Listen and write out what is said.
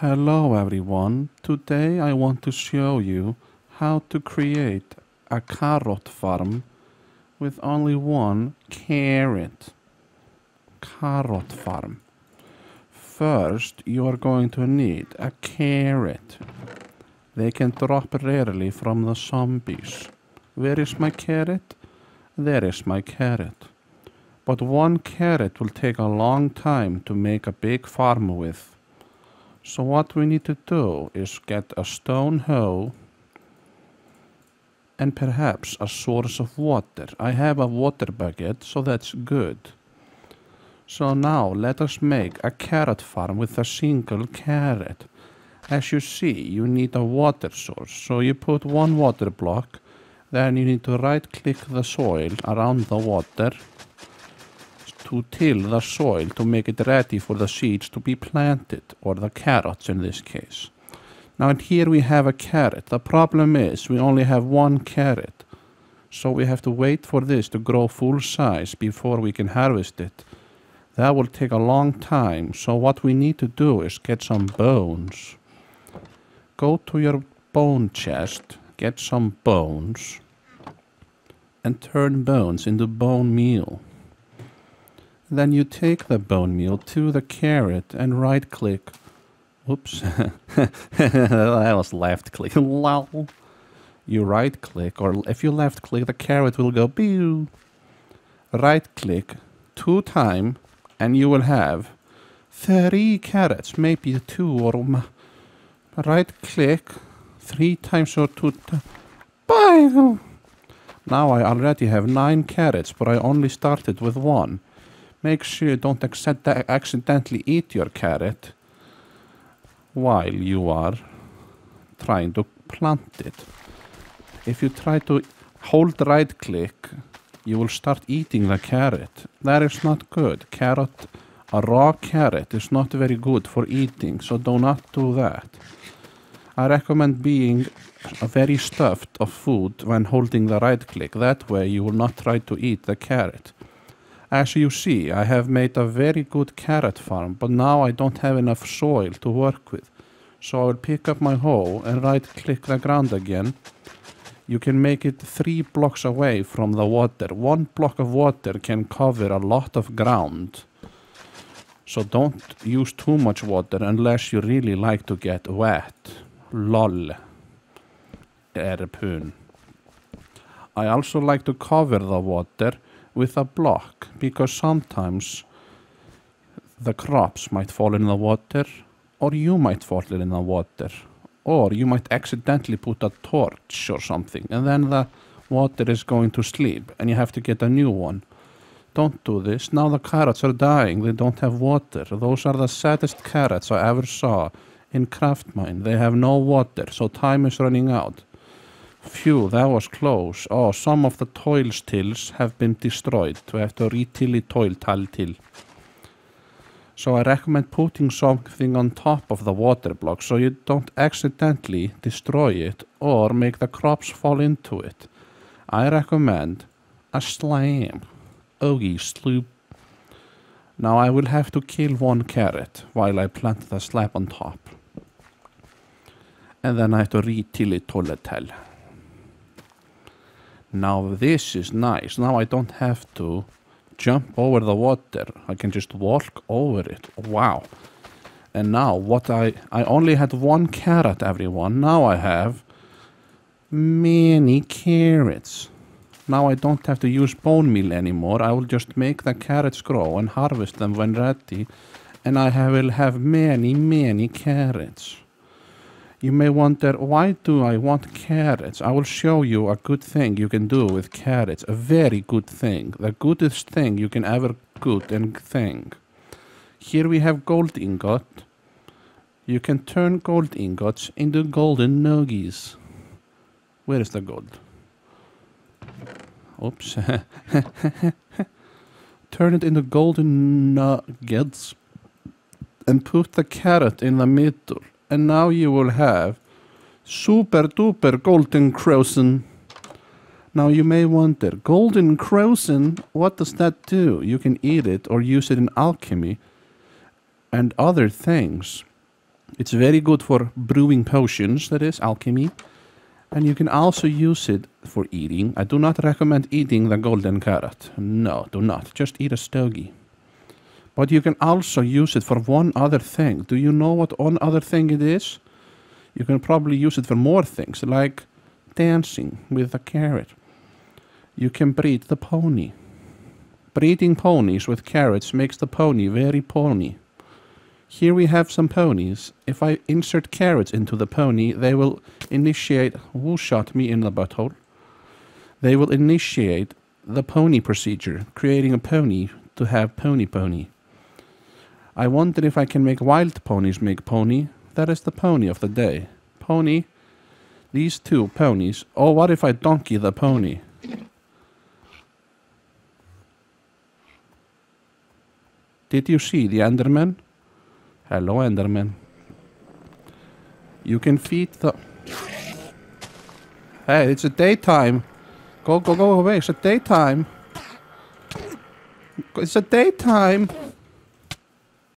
Hello everyone. Today I want to show you how to create a carrot farm with only one carrot. Carrot farm. First you are going to need a carrot. They can drop rarely from the zombies. Where is my carrot? There is my carrot. But one carrot will take a long time to make a big farm with. So what we need to do is get a stone hoe and perhaps a source of water. I have a water bucket, so that's good. So now let us make a carrot farm with a single carrot. As you see, you need a water source. So you put one water block, then you need to right click the soil around the water to till the soil to make it ready for the seeds to be planted, or the carrots in this case. Now here we have a carrot. The problem is we only have one carrot. So we have to wait for this to grow full size before we can harvest it. That will take a long time. So what we need to do is get some bones. Go to your bone chest, get some bones, and turn bones into bone meal. Then you take the bone meal to the carrot and right click. Oops. I was left click. you right click, or if you left click, the carrot will go pew. Right click two time, and you will have three carrots, maybe two or right click three times or two. Bye. Now I already have nine carrots, but I only started with one make sure you don't accidentally eat your carrot while you are trying to plant it. If you try to hold right click, you will start eating the carrot. That is not good. Carrot, a raw carrot is not very good for eating, so do not do that. I recommend being very stuffed of food when holding the right click. That way you will not try to eat the carrot. As you see, I have made a very good carrot farm, but now I don't have enough soil to work with. So I will pick up my hoe and right click the ground again. You can make it three blocks away from the water. One block of water can cover a lot of ground. So don't use too much water unless you really like to get wet. LOL. Erpun. I also like to cover the water with a block because sometimes the crops might fall in the water or you might fall in the water or you might accidentally put a torch or something and then the water is going to sleep and you have to get a new one. Don't do this. Now the carrots are dying. They don't have water. Those are the saddest carrots i ever saw in craftmine they have no water so time is running out Phew, that was close. Oh, some of the toil stills have been destroyed. We have to retilly toil tal till. So I recommend putting something on top of the water block so you don't accidentally destroy it or make the crops fall into it. I recommend a slam. Ogie sloop. Now I will have to kill one carrot while I plant the slab on top. And then I have to retilly toilet tell. Now this is nice. Now I don't have to jump over the water. I can just walk over it. Wow. And now what I... I only had one carrot, everyone. Now I have many carrots. Now I don't have to use bone meal anymore. I will just make the carrots grow and harvest them when ready. And I will have many, many carrots. You may wonder, why do I want carrots? I will show you a good thing you can do with carrots. A very good thing. The goodest thing you can ever good and thing. Here we have gold ingot. You can turn gold ingots into golden nuggies. Where is the gold? Oops. turn it into golden nuggets and put the carrot in the middle and now you will have super duper golden croson. Now you may wonder, golden croson, what does that do? You can eat it or use it in alchemy and other things. It's very good for brewing potions, that is, alchemy. And you can also use it for eating. I do not recommend eating the golden carrot. No, do not. Just eat a stogie. But you can also use it for one other thing. Do you know what one other thing it is? You can probably use it for more things, like dancing with a carrot. You can breed the pony. Breeding ponies with carrots makes the pony very pony. Here we have some ponies. If I insert carrots into the pony, they will initiate. Who shot me in the butthole? They will initiate the pony procedure, creating a pony to have pony pony. I wonder if I can make wild ponies make pony. That is the pony of the day. Pony. These two ponies. Oh, what if I donkey the pony? Did you see the Enderman? Hello, Enderman. You can feed the... Hey, it's a daytime. Go, go, go away. It's a daytime. It's a daytime.